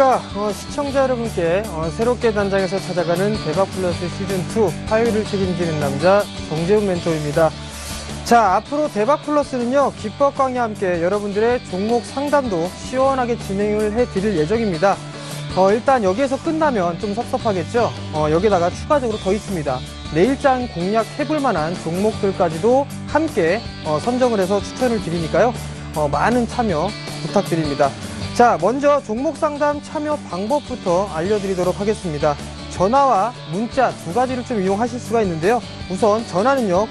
안녕하십니까? 어, 시청자 여러분께 어, 새롭게 단장에서 찾아가는 대박 플러스 시즌2 화요일을 책임지는 남자 정재훈 멘토입니다. 자, 앞으로 대박 플러스는요, 기법 강의와 함께 여러분들의 종목 상담도 시원하게 진행을 해 드릴 예정입니다. 어, 일단 여기에서 끝나면 좀 섭섭하겠죠? 어, 여기다가 추가적으로 더 있습니다. 내일장 공략해볼 만한 종목들까지도 함께 어, 선정을 해서 추천을 드리니까요. 어, 많은 참여 부탁드립니다. 자, 먼저 종목 상담 참여 방법부터 알려드리도록 하겠습니다. 전화와 문자 두 가지를 좀 이용하실 수가 있는데요. 우선 전화는요,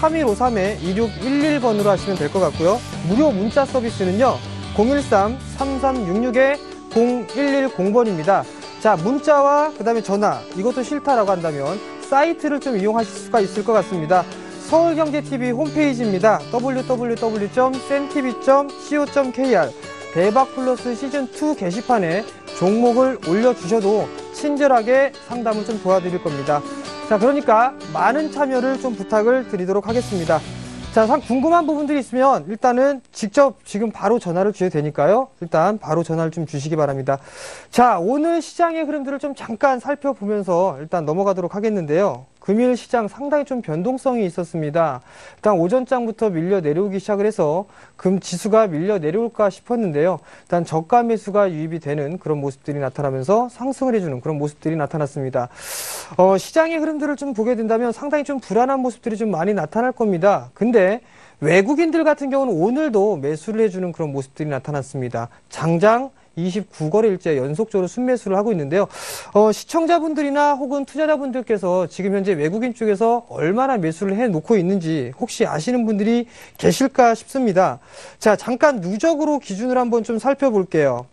02-3153-2611번으로 하시면 될 것 같고요. 무료 문자 서비스는요, 013-3366-0110번입니다. 자, 문자와 그 다음에 전화, 이것도 싫다라고 한다면 사이트를 좀 이용하실 수가 있을 것 같습니다. 서울경제TV 홈페이지입니다. www.cntv.co.kr 대박 플러스 시즌2 게시판에 종목을 올려주셔도 친절하게 상담을 좀 도와드릴 겁니다. 자, 그러니까 많은 참여를 좀 부탁을 드리도록 하겠습니다. 자, 상 궁금한 부분들이 있으면 일단은 직접 지금 바로 전화를 주셔도 되니까요. 일단 바로 전화를 좀 주시기 바랍니다. 자, 오늘 시장의 흐름들을 좀 잠깐 살펴보면서 일단 넘어가도록 하겠는데요. 금일 시장 상당히 좀 변동성이 있었습니다. 일단 오전장부터 밀려 내려오기 시작을 해서 금 지수가 밀려 내려올까 싶었는데요. 일단 저가 매수가 유입이 되는 그런 모습들이 나타나면서 상승을 해주는 그런 모습들이 나타났습니다. 어, 시장의 흐름들을 좀 보게 된다면 상당히 좀 불안한 모습들이 좀 많이 나타날 겁니다. 근데 외국인들 같은 경우는 오늘도 매수를 해주는 그런 모습들이 나타났습니다. 장장 29거래일째 연속적으로 순매수를 하고 있는데요. 어, 시청자분들이나 혹은 투자자분들께서 지금 현재 외국인 쪽에서 얼마나 매수를 해 놓고 있는지 혹시 아시는 분들이 계실까 싶습니다. 자, 잠깐 누적으로 기준을 한번 좀 살펴볼게요.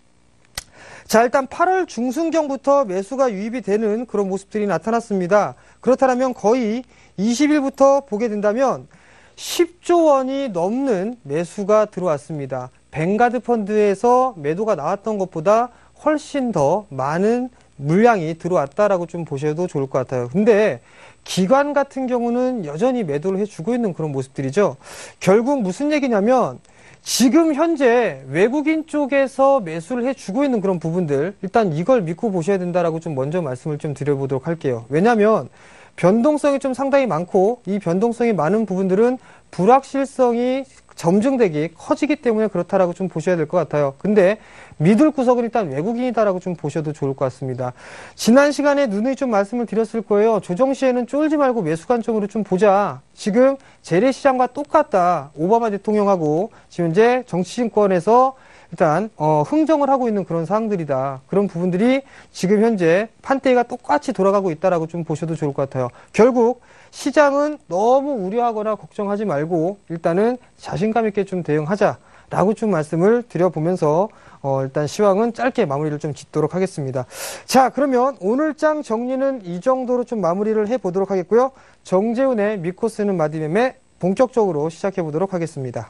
자, 일단 8월 중순경부터 매수가 유입이 되는 그런 모습들이 나타났습니다. 그렇다면 거의 20일부터 보게 된다면 10조 원이 넘는 매수가 들어왔습니다. 뱅가드 펀드에서 매도가 나왔던 것보다 훨씬 더 많은 물량이 들어왔다라고 좀 보셔도 좋을 것 같아요. 근데 기관 같은 경우는 여전히 매도를 해주고 있는 그런 모습들이죠. 결국 무슨 얘기냐면 지금 현재 외국인 쪽에서 매수를 해주고 있는 그런 부분들 일단 이걸 믿고 보셔야 된다라고 좀 먼저 말씀을 좀 드려보도록 할게요. 왜냐하면 변동성이 좀 상당히 많고 이 변동성이 많은 부분들은 불확실성이 점증되기 커지기 때문에 그렇다라고 좀 보셔야 될 것 같아요. 근데 믿을 구석은 일단 외국인이다라고 좀 보셔도 좋을 것 같습니다. 지난 시간에 누누이 좀 말씀을 드렸을 거예요. 조정 시에는 쫄지 말고 매수 관점으로 좀 보자. 지금 재래시장과 똑같다. 오바마 대통령하고 지금 현재 정치인권에서 일단 어, 흥정을 하고 있는 그런 사항들이다. 그런 부분들이 지금 현재 판때기가 똑같이 돌아가고 있다라고 좀 보셔도 좋을 것 같아요. 결국 시장은 너무 우려하거나 걱정하지 말고 일단은 자신감 있게 좀 대응하자 라고 좀 말씀을 드려보면서 어, 일단 시황은 짧게 마무리를 좀 짓도록 하겠습니다. 자, 그러면 오늘 장 정리는 이 정도로 좀 마무리를 해보도록 하겠고요. 정재훈의 쓰는 마디매매 본격적으로 시작해 보도록 하겠습니다.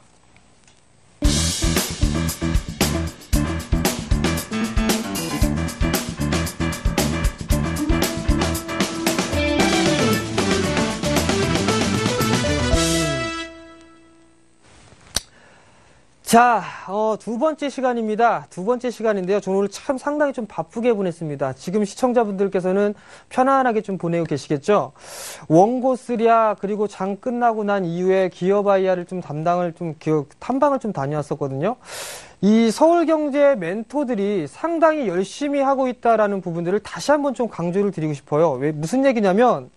자, 어, 두 번째 시간입니다. 두 번째 시간인데요. 저는 오늘 참 상당히 좀 바쁘게 보냈습니다. 지금 시청자분들께서는 편안하게 좀 보내고 계시겠죠? 원고 쓰랴, 그리고 장 끝나고 난 이후에 기업 아이아를 좀 담당을 좀, 기업, 탐방을 좀 다녀왔었거든요. 이 서울경제 멘토들이 상당히 열심히 하고 있다라는 부분들을 다시 한번 좀 강조를 드리고 싶어요. 왜, 무슨 얘기냐면,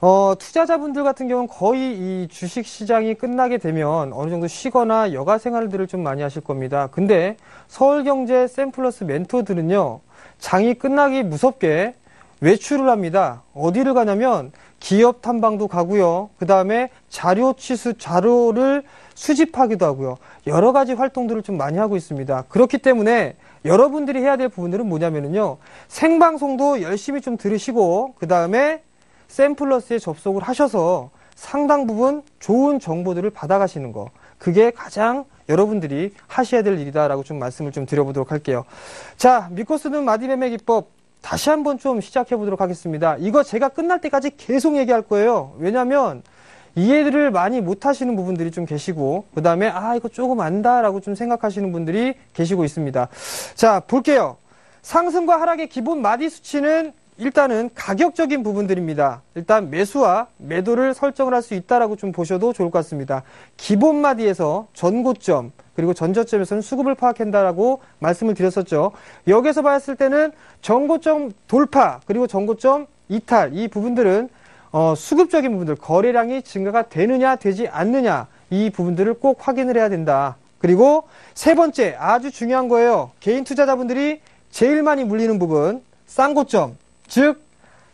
어, 투자자분들 같은 경우는 거의 이 주식 시장이 끝나게 되면 어느 정도 쉬거나 여가 생활들을 좀 많이 하실 겁니다. 근데 서울경제 샘플러스 멘토들은요, 장이 끝나기 무섭게 외출을 합니다. 어디를 가냐면 기업 탐방도 가고요. 그 다음에 자료 취수, 자료를 수집하기도 하고요. 여러 가지 활동들을 좀 많이 하고 있습니다. 그렇기 때문에 여러분들이 해야 될 부분들은 뭐냐면요. 생방송도 열심히 좀 들으시고, 그 다음에 샘플러스에 접속을 하셔서 상당 부분 좋은 정보들을 받아가시는 거. 그게 가장 여러분들이 하셔야 될 일이다라고 좀 말씀을 좀 드려보도록 할게요. 자, 쓰는 마디매매 기법 다시 한번 좀 시작해 보도록 하겠습니다. 이거 제가 끝날 때까지 계속 얘기할 거예요. 왜냐면 이해를 많이 못 하시는 부분들이 좀 계시고, 그 다음에, 아, 이거 조금 안다라고 좀 생각하시는 분들이 계시고 있습니다. 자, 볼게요. 상승과 하락의 기본 마디 수치는 일단은 가격적인 부분들입니다. 일단 매수와 매도를 설정을 할 수 있다라고 좀 보셔도 좋을 것 같습니다. 기본 마디에서 전고점 그리고 전저점에서는 수급을 파악한다라고 말씀을 드렸었죠. 여기서 봤을 때는 전고점 돌파 그리고 전고점 이탈 이 부분들은 어, 수급적인 부분들 거래량이 증가가 되느냐 되지 않느냐 이 부분들을 꼭 확인을 해야 된다. 그리고 세 번째 아주 중요한 거예요. 개인 투자자분들이 제일 많이 물리는 부분 쌍고점 즉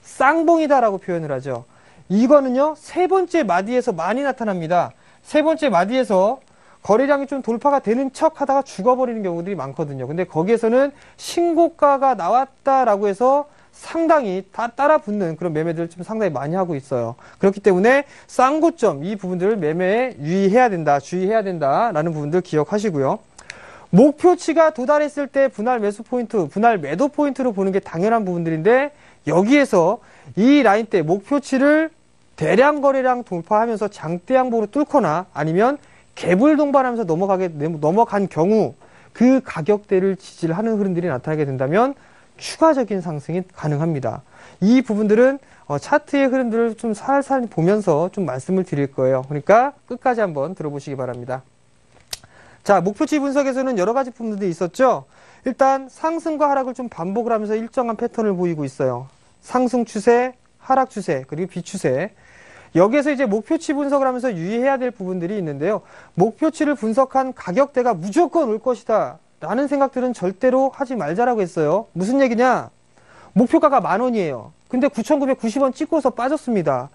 쌍봉이다라고 표현을 하죠. 이거는요 세 번째 마디에서 많이 나타납니다. 세 번째 마디에서 거래량이 좀 돌파가 되는 척 하다가 죽어버리는 경우들이 많거든요. 근데 거기에서는 신고가가 나왔다라고 해서 상당히 다 따라 붙는 그런 매매들을 좀 상당히 많이 하고 있어요. 그렇기 때문에 쌍고점 이 부분들을 매매에 유의해야 된다, 주의해야 된다라는 부분들 기억하시고요. 목표치가 도달했을 때 분할 매수 포인트, 분할 매도 포인트로 보는 게 당연한 부분들인데 여기에서 이 라인 때 목표치를 대량 거래량 돌파하면서 장대 양보로 뚫거나 아니면 갭을 동반하면서 넘어가게 넘어간 경우 그 가격대를 지지를 하는 흐름들이 나타나게 된다면 추가적인 상승이 가능합니다. 이 부분들은 어, 차트의 흐름들을 좀 살살 보면서 좀 말씀을 드릴 거예요. 그러니까 끝까지 한번 들어보시기 바랍니다. 자, 목표치 분석에서는 여러 가지 부분들이 있었죠. 일단 상승과 하락을 좀 반복을 하면서 일정한 패턴을 보이고 있어요. 상승 추세, 하락 추세, 그리고 비추세. 여기에서 이제 목표치 분석을 하면서 유의해야 될 부분들이 있는데요. 목표치를 분석한 가격대가 무조건 올 것이다. 라는 생각들은 절대로 하지 말자라고 했어요. 무슨 얘기냐? 목표가가 만 원이에요. 근데 9,990원 찍고서 빠졌습니다.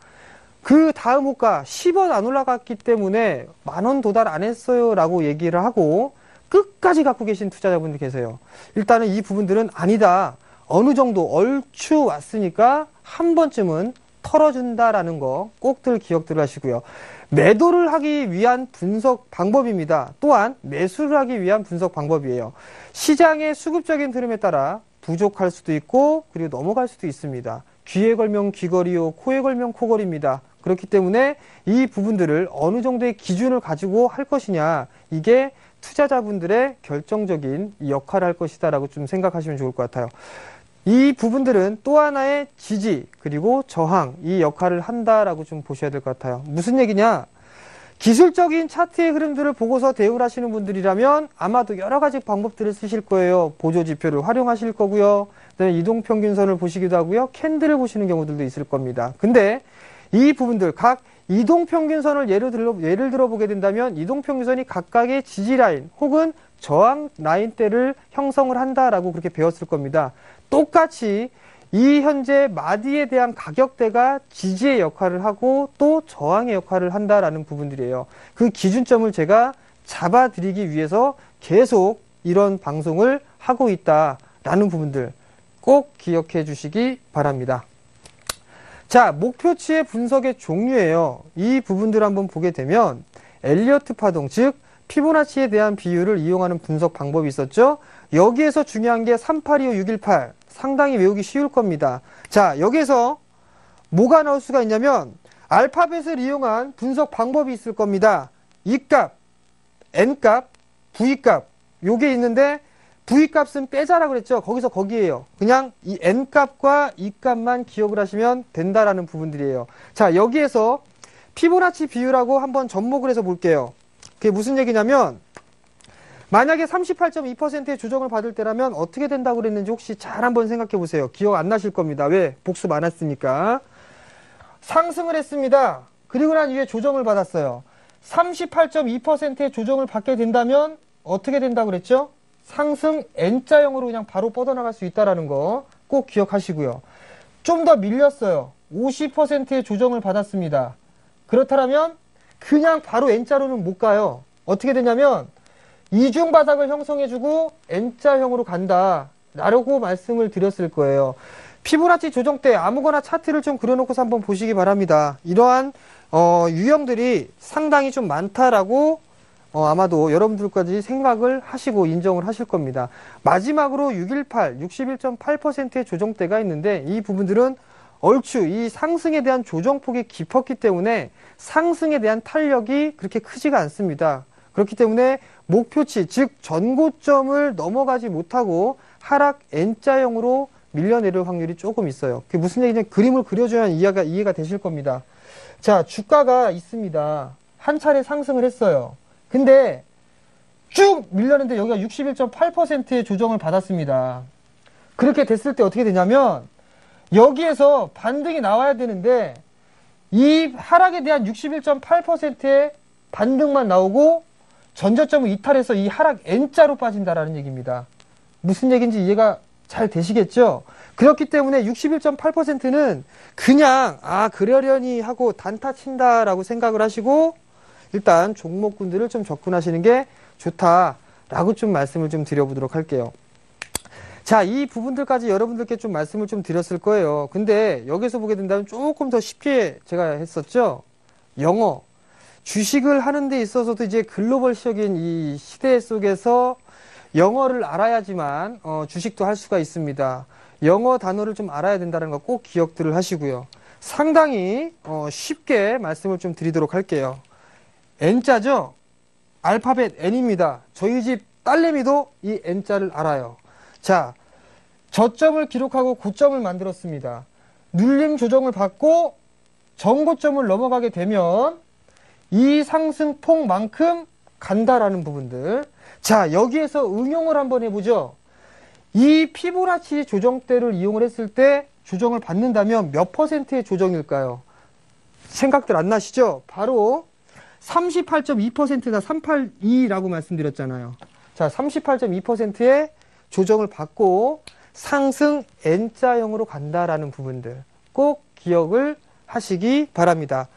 그 다음 호가 10원 안 올라갔기 때문에 만 원 도달 안 했어요. 라고 얘기를 하고 끝까지 갖고 계신 투자자분들 계세요. 일단은 이 부분들은 아니다. 어느 정도 얼추 왔으니까 한 번쯤은 털어준다라는 거 꼭들 기억들 하시고요. 매도를 하기 위한 분석 방법입니다. 또한 매수를 하기 위한 분석 방법이에요. 시장의 수급적인 흐름에 따라 부족할 수도 있고 그리고 넘어갈 수도 있습니다. 귀에 걸면 귀걸이요, 코에 걸면 코걸입니다. 그렇기 때문에 이 부분들을 어느 정도의 기준을 가지고 할 것이냐 이게 투자자분들의 결정적인 역할을 할 것이다라고 좀 생각하시면 좋을 것 같아요. 이 부분들은 또 하나의 지지 그리고 저항 이 역할을 한다라고 좀 보셔야 될 것 같아요. 무슨 얘기냐? 기술적인 차트의 흐름들을 보고서 대응을 하시는 분들이라면 아마도 여러 가지 방법들을 쓰실 거예요. 보조 지표를 활용하실 거고요. 그다음에 이동 평균선을 보시기도 하고요. 캔들을 보시는 경우들도 있을 겁니다. 근데 이 부분들 각 이동 평균선을 예를 들어 예를 들어 보게 된다면 이동 평균선이 각각의 지지 라인 혹은 저항 라인대를 형성을 한다라고 그렇게 배웠을 겁니다. 똑같이 이 현재 마디에 대한 가격대가 지지의 역할을 하고 또 저항의 역할을 한다라는 부분들이에요. 그 기준점을 제가 잡아드리기 위해서 계속 이런 방송을 하고 있다라는 부분들 꼭 기억해 주시기 바랍니다. 자, 목표치의 분석의 종류예요. 이 부분들 한번 보게 되면 엘리어트 파동, 즉 피보나치에 대한 비율을 이용하는 분석 방법이 있었죠. 여기에서 중요한 게 3825, 618 상당히 외우기 쉬울 겁니다. 자, 여기에서 뭐가 나올 수가 있냐면 알파벳을 이용한 분석 방법이 있을 겁니다. 이 값, n 값, v 값 요게 있는데 v 값은 빼자라 그랬죠. 거기서 거기에요. 그냥 이 n 값과 이 값만 기억을 하시면 된다라는 부분들이에요. 자, 여기에서 피보나치 비율하고 한번 접목을 해서 볼게요. 그게 무슨 얘기냐면 만약에 38.2%의 조정을 받을 때라면 어떻게 된다고 그랬는지 혹시 잘 한번 생각해 보세요. 기억 안 나실 겁니다. 왜? 복수 많았으니까. 상승을 했습니다. 그리고 난 이후에 조정을 받았어요. 38.2%의 조정을 받게 된다면 어떻게 된다고 그랬죠? 상승 N자형으로 그냥 바로 뻗어나갈 수 있다는 거 꼭 기억하시고요. 좀 더 밀렸어요. 50%의 조정을 받았습니다. 그렇다면 그냥 바로 N자로는 못 가요. 어떻게 되냐면 이중 바닥을 형성해주고 N자형으로 간다. 라고 말씀을 드렸을 거예요. 피부나치 조정 때 아무거나 차트를 좀 그려놓고서 한번 보시기 바랍니다. 이러한 어, 유형들이 상당히 좀 많다라고 어, 아마도 여러분들까지 생각을 하시고 인정을 하실 겁니다. 마지막으로 618, 61.8%의 조정대가 있는데 이 부분들은 얼추 이 상승에 대한 조정폭이 깊었기 때문에 상승에 대한 탄력이 그렇게 크지가 않습니다. 그렇기 때문에 목표치, 즉 전고점을 넘어가지 못하고 하락 N자형으로 밀려내릴 확률이 조금 있어요. 그게 무슨 얘기냐 그림을 그려줘야 이해가, 이해가 되실 겁니다. 자, 주가가 있습니다. 한 차례 상승을 했어요. 근데 쭉 밀렸는데 여기가 61.8%의 조정을 받았습니다. 그렇게 됐을 때 어떻게 되냐면 여기에서 반등이 나와야 되는데 이 하락에 대한 61.8%의 반등만 나오고 전저점을 이탈해서 이 하락 N자로 빠진다라는 얘기입니다. 무슨 얘기인지 이해가 잘 되시겠죠? 그렇기 때문에 61.8%는 그냥 아 그러려니 하고 단타 친다라고 생각을 하시고 일단 종목군들을 좀 접근하시는 게 좋다라고 좀 말씀을 좀 드려보도록 할게요. 자, 이 부분들까지 여러분들께 좀 말씀을 좀 드렸을 거예요. 근데 여기서 보게 된다면 조금 더 쉽게 제가 했었죠. 영어. 주식을 하는 데 있어서도 이제 글로벌적인 이 시대 속에서 영어를 알아야지만 어, 주식도 할 수가 있습니다. 영어 단어를 좀 알아야 된다는 거 꼭 기억들을 하시고요. 상당히 어, 쉽게 말씀을 좀 드리도록 할게요. N자죠? 알파벳 N입니다. 저희 집 딸내미도 이 N자를 알아요. 자, 저점을 기록하고 고점을 만들었습니다. 눌림 조정을 받고 정고점을 넘어가게 되면 이 상승폭만큼 간다라는 부분들. 자, 여기에서 응용을 한번 해보죠. 이 피보나치 조정대를 이용을 했을 때 조정을 받는다면 몇 퍼센트의 조정일까요? 생각들 안 나시죠? 바로 38.2%다 382라고 말씀드렸잖아요. 자, 38.2%의 조정을 받고 상승 N자형으로 간다라는 부분들 꼭 기억을 하시기 바랍니다.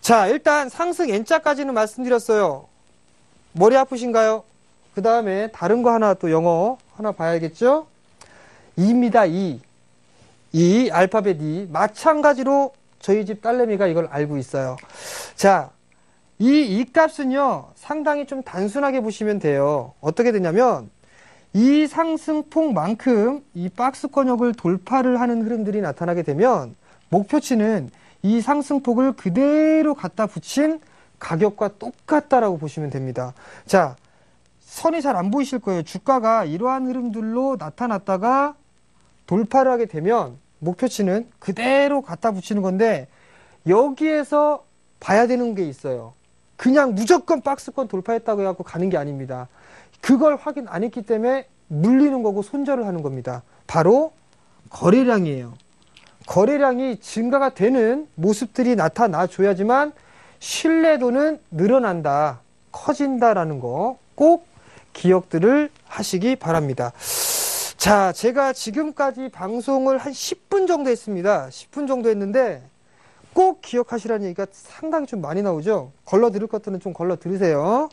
자, 일단 상승 N자까지는 말씀드렸어요. 머리 아프신가요? 그 다음에 다른 거 하나 또 영어 하나 봐야겠죠? 2입니다, 2. 2, 알파벳 2. 마찬가지로 저희 집 딸내미가 이걸 알고 있어요. 자, 이, 이 값은요, 상당히 좀 단순하게 보시면 돼요. 어떻게 되냐면, 이 상승폭만큼 이 박스권역을 돌파를 하는 흐름들이 나타나게 되면 목표치는 이 상승폭을 그대로 갖다 붙인 가격과 똑같다라고 보시면 됩니다. 자, 선이 잘 안 보이실 거예요. 주가가 이러한 흐름들로 나타났다가 돌파를 하게 되면 목표치는 그대로 갖다 붙이는 건데 여기에서 봐야 되는 게 있어요. 그냥 무조건 박스권 돌파했다고 해갖고 가는 게 아닙니다. 그걸 확인 안 했기 때문에 물리는 거고 손절을 하는 겁니다. 바로 거래량이에요. 거래량이 증가가 되는 모습들이 나타나 줘야지만 신뢰도는 늘어난다, 커진다라는 거 꼭 기억들을 하시기 바랍니다. 자, 제가 지금까지 방송을 한 10분 정도 했습니다. 10분 정도 했는데 꼭 기억하시라는 얘기가 상당히 좀 많이 나오죠. 걸러 들을 것들은 좀 걸러 들으세요.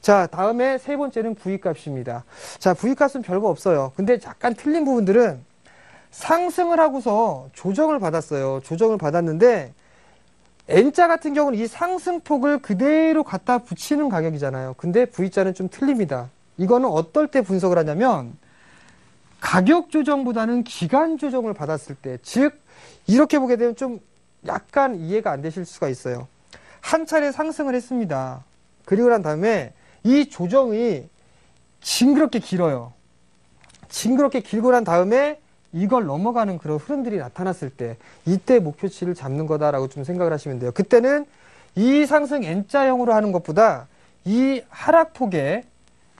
자, 다음에 세 번째는 V값입니다. 자, V값은 별거 없어요. 근데 약간 틀린 부분들은 상승을 하고서 조정을 받았어요. 조정을 받았는데 N자 같은 경우는 이 상승폭을 그대로 갖다 붙이는 가격이잖아요. 근데 V자는 좀 틀립니다. 이거는 어떨 때 분석을 하냐면 가격 조정보다는 기간 조정을 받았을 때, 즉 이렇게 보게 되면 좀 약간 이해가 안 되실 수가 있어요. 한 차례 상승을 했습니다. 그리고 난 다음에 이 조정이 징그럽게 길어요. 징그럽게 길고 난 다음에 이걸 넘어가는 그런 흐름들이 나타났을 때 이때 목표치를 잡는 거다라고 좀 생각을 하시면 돼요. 그때는 이 상승 N자형으로 하는 것보다 이 하락폭에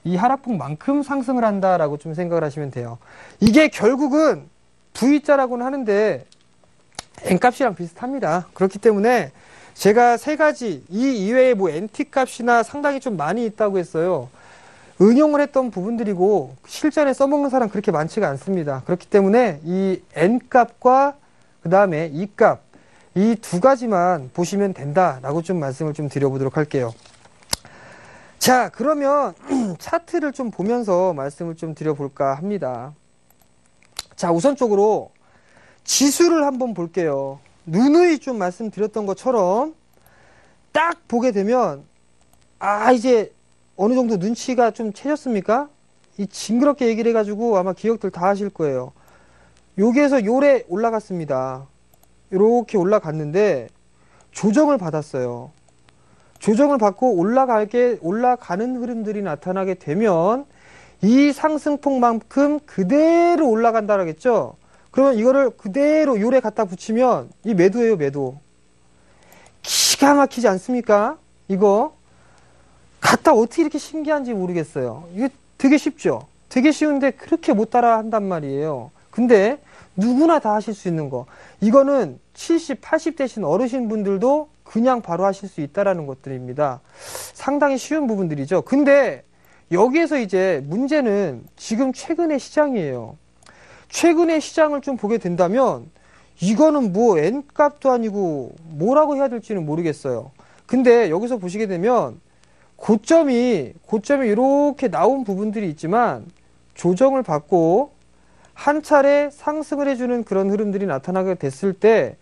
이 하락폭만큼 상승을 한다라고 좀 생각을 하시면 돼요. 이게 결국은 V자라고는 하는데 N값이랑 비슷합니다. 그렇기 때문에 제가 세 가지 이 이외에 뭐 NT 값이나 상당히 좀 많이 있다고 했어요. 응용을 했던 부분들이고 실전에 써먹는 사람 그렇게 많지가 않습니다. 그렇기 때문에 이 N 값과 그 다음에 이 값, 이 두 가지만 보시면 된다라고 좀 말씀을 좀 드려보도록 할게요. 자, 그러면 차트를 좀 보면서 말씀을 좀 드려볼까 합니다. 자, 우선적으로 지수를 한번 볼게요. 누누이 좀 말씀드렸던 것처럼 딱 보게 되면 아 이제 어느 정도 눈치가 좀 채졌습니까? 이 징그럽게 얘기를 해가지고 아마 기억들 다 하실 거예요. 여기에서 요래 올라갔습니다. 이렇게 올라갔는데 조정을 받았어요. 조정을 받고 올라가게 올라가는 흐름들이 나타나게 되면 이 상승폭만큼 그대로 올라간다라겠죠. 그러면 이거를 그대로 요래 갖다 붙이면 이 매도예요, 매도. 기가 막히지 않습니까? 이거 갖다 어떻게 이렇게 신기한지 모르겠어요. 이게 되게 쉽죠. 되게 쉬운데 그렇게 못 따라 한단 말이에요. 근데 누구나 다 하실 수 있는 거. 이거는 70, 80 되신 어르신 분들도 그냥 바로 하실 수 있다라는 것들입니다. 상당히 쉬운 부분들이죠. 근데 여기에서 이제 문제는 지금 최근의 시장이에요. 최근의 시장을 좀 보게 된다면 이거는 뭐 N값도 아니고 뭐라고 해야 될지는 모르겠어요. 근데 여기서 보시게 되면 고점이 고점이 이렇게 나온 부분들이 있지만 조정을 받고 한 차례 상승을 해주는 그런 흐름들이 나타나게 됐을 때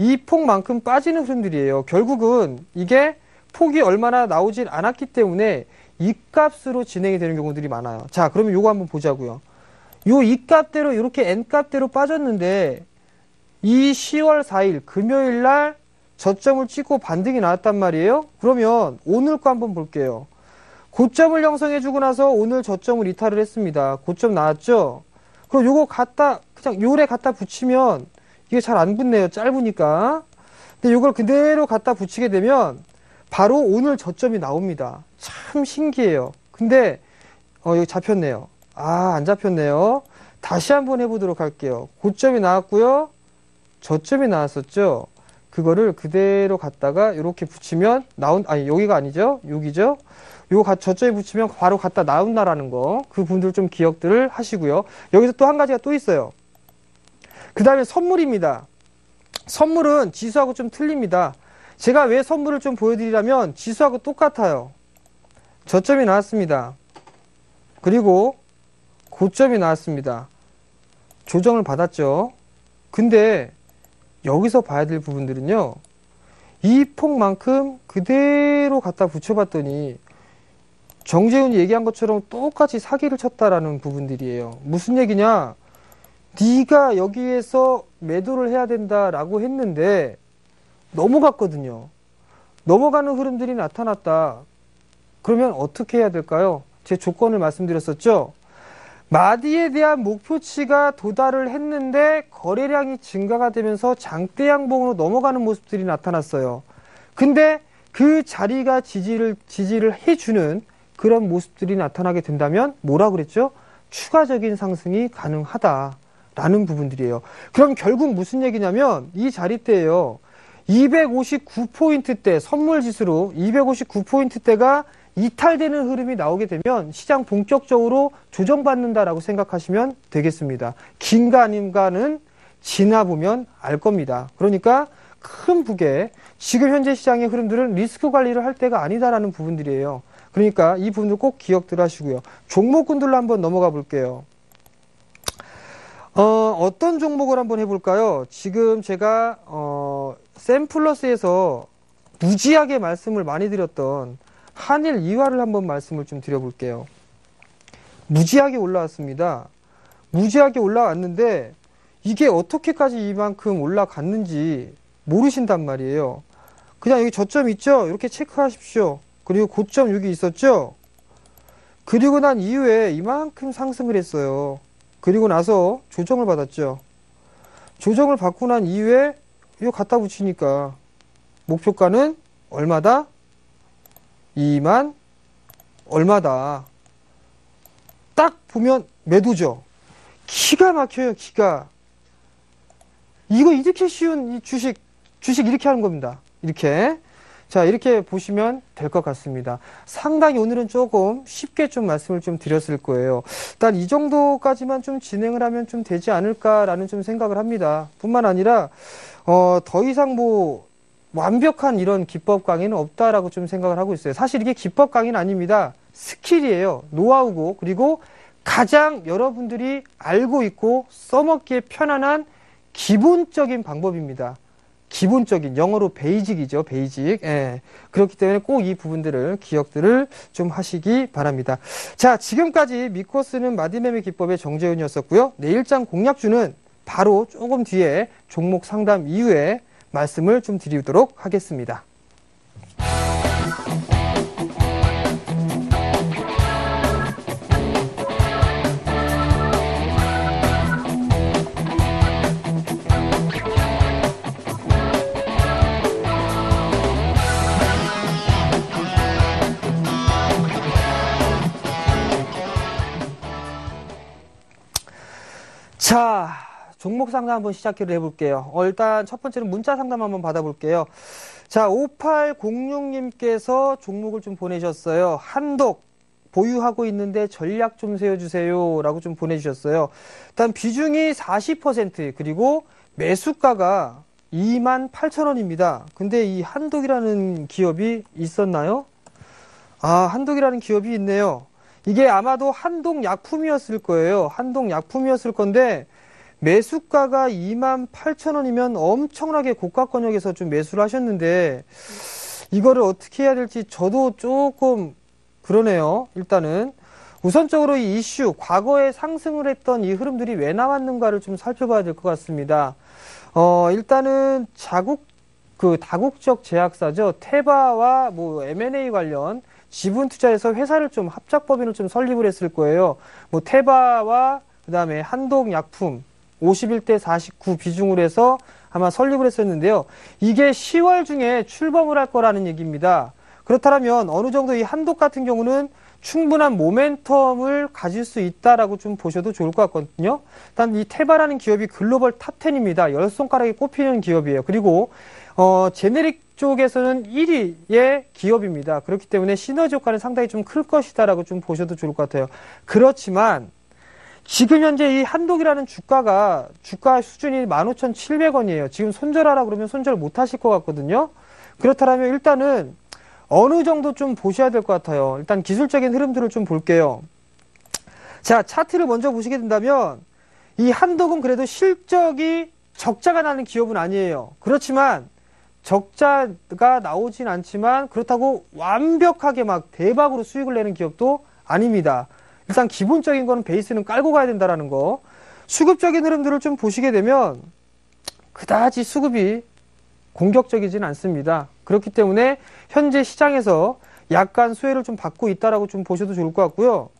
이 폭만큼 빠지는 흐름들이에요. 결국은 이게 폭이 얼마나 나오질 않았기 때문에 이 값으로 진행이 되는 경우들이 많아요. 자, 그러면 요거 한번 보자고요. 요 이 값대로 이렇게 n 값대로 빠졌는데 이 10월 4일 금요일 날 저점을 찍고 반등이 나왔단 말이에요. 그러면 오늘 거 한번 볼게요. 고점을 형성해 주고 나서 오늘 저점을 이탈을 했습니다. 고점 나왔죠? 그럼 요거 갖다 그냥 요래 갖다 붙이면 이게 잘 안 붙네요. 짧으니까. 근데 요걸 그대로 갖다 붙이게 되면 바로 오늘 저점이 나옵니다. 참 신기해요. 근데 어 여기 잡혔네요. 아, 안 잡혔네요. 다시 한번 해보도록 할게요. 고점이 나왔고요. 저점이 나왔었죠. 그거를 그대로 갖다가 이렇게 붙이면 나온 아니 여기가 아니죠. 여기죠. 요거 저점에 붙이면 바로 갖다 나온다라는 거. 그 분들 좀 기억들을 하시고요. 여기서 또 한 가지가 또 있어요. 그 다음에 선물입니다. 선물은 지수하고 좀 틀립니다. 제가 왜 선물을 좀 보여드리려면 지수하고 똑같아요. 저점이 나왔습니다. 그리고 고점이 나왔습니다. 조정을 받았죠. 근데 여기서 봐야 될 부분들은요. 이 폭만큼 그대로 갖다 붙여봤더니 정재훈이 얘기한 것처럼 똑같이 사기를 쳤다라는 부분들이에요. 무슨 얘기냐? 네가 여기에서 매도를 해야 된다라고 했는데 넘어갔거든요. 넘어가는 흐름들이 나타났다. 그러면 어떻게 해야 될까요? 제 조건을 말씀드렸었죠. 마디에 대한 목표치가 도달을 했는데 거래량이 증가가 되면서 장대 양봉으로 넘어가는 모습들이 나타났어요. 근데 그 자리가 지지를 지지를 해주는 그런 모습들이 나타나게 된다면 뭐라 그랬죠? 추가적인 상승이 가능하다라는 부분들이에요. 그럼 결국 무슨 얘기냐면 이 자리 때예요. 259포인트 대 선물 지수로 259포인트 대가 이탈되는 흐름이 나오게 되면 시장 본격적으로 조정받는다라고 생각하시면 되겠습니다. 긴가 아닌가는 지나보면 알 겁니다. 그러니까 큰 북에 지금 현재 시장의 흐름들은 리스크 관리를 할 때가 아니다라는 부분들이에요. 그러니까 이 부분들 꼭 기억들 하시고요. 종목군들로 한번 넘어가 볼게요. 어, 어떤 종목을 한번 해볼까요? 지금 제가 어, 샘플러스에서 무지하게 말씀을 많이 드렸던 한일 이화를 한번 말씀을 좀 드려볼게요. 무지하게 올라왔습니다. 무지하게 올라왔는데 이게 어떻게까지 이만큼 올라갔는지 모르신단 말이에요. 그냥 여기 저점 있죠? 이렇게 체크하십시오. 그리고 고점 여기 있었죠? 그리고 난 이후에 이만큼 상승을 했어요. 그리고 나서 조정을 받았죠. 조정을 받고 난 이후에 이거 갖다 붙이니까 목표가는 얼마다? 2만 얼마다. 딱 보면 매도죠. 기가 막혀요, 기가. 이거 이렇게 쉬운 이 주식, 주식 이렇게 하는 겁니다. 이렇게. 자, 이렇게 보시면 될 것 같습니다. 상당히 오늘은 조금 쉽게 좀 말씀을 좀 드렸을 거예요. 일단 이 정도까지만 좀 진행을 하면 좀 되지 않을까라는 좀 생각을 합니다. 뿐만 아니라, 어, 더 이상 뭐, 완벽한 이런 기법 강의는 없다라고 좀 생각을 하고 있어요. 사실 이게 기법 강의는 아닙니다. 스킬이에요. 노하우고, 그리고 가장 여러분들이 알고 있고 써먹기에 편안한 기본적인 방법입니다. 기본적인 영어로 베이직이죠. basic. 예. 그렇기 때문에 꼭 이 부분들을 기억들을 좀 하시기 바랍니다. 자, 지금까지 믿고 쓰는 마디매매 기법의 정재훈이었었고요. 내일장 공략주는 바로 조금 뒤에 종목 상담 이후에 말씀을 좀 드리도록 하겠습니다. 자, 종목 상담 한번 시작을 해볼게요. 어, 일단 첫 번째는 문자 상담 한번 받아볼게요. 자, 5806님께서 종목을 좀 보내셨어요. 한독 보유하고 있는데 전략 좀 세워주세요. 라고 좀 보내주셨어요. 일단 비중이 40% 그리고 매수가가 2만 8천 원입니다. 근데 이 한독이라는 기업이 있었나요? 아, 한독이라는 기업이 있네요. 이게 아마도 한독 약품이었을 거예요. 한독 약품이었을 건데 매수가가 2만 8천 원이면 엄청나게 고가 권역에서 좀 매수를 하셨는데 이거를 어떻게 해야 될지 저도 조금 그러네요. 일단은 우선적으로 이 이슈 과거에 상승을 했던 이 흐름들이 왜 나왔는가를 좀 살펴봐야 될 것 같습니다. 어 일단은 자국 그 다국적 제약사죠 테바와 뭐 M&A 관련 지분 투자에서 회사를 좀 합작법인을 좀 설립을 했을 거예요. 뭐 테바와 그 다음에 한독약품 51대 49 비중으로 해서 아마 설립을 했었는데요. 이게 10월 중에 출범을 할 거라는 얘기입니다. 그렇다면 어느 정도 이 한독 같은 경우는 충분한 모멘텀을 가질 수 있다라고 좀 보셔도 좋을 것 같거든요. 일단 이 테바라는 기업이 글로벌 top 10입니다. 열 손가락에 꼽히는 기업이에요. 그리고 어, 제네릭 쪽에서는 1위의 기업입니다. 그렇기 때문에 시너지 효과는 상당히 좀 클 것이다라고 좀 보셔도 좋을 것 같아요. 그렇지만 지금 현재 이 한독이라는 주가가 주가 수준이 15,700원이에요. 지금 손절하라 그러면 손절 못 하실 것 같거든요. 그렇다면 일단은 어느 정도 좀 보셔야 될 것 같아요. 일단 기술적인 흐름들을 좀 볼게요. 자, 차트를 먼저 보시게 된다면 이 한독은 그래도 실적이 적자가 나는 기업은 아니에요. 그렇지만 적자가 나오진 않지만 그렇다고 완벽하게 막 대박으로 수익을 내는 기업도 아닙니다. 일단 기본적인 거는 베이스는 깔고 가야 된다라는 거. 수급적인 흐름들을 좀 보시게 되면 그다지 수급이 공격적이진 않습니다. 그렇기 때문에 현재 시장에서 약간 수혜를 좀 받고 있다라고 좀 보셔도 좋을 것 같고요.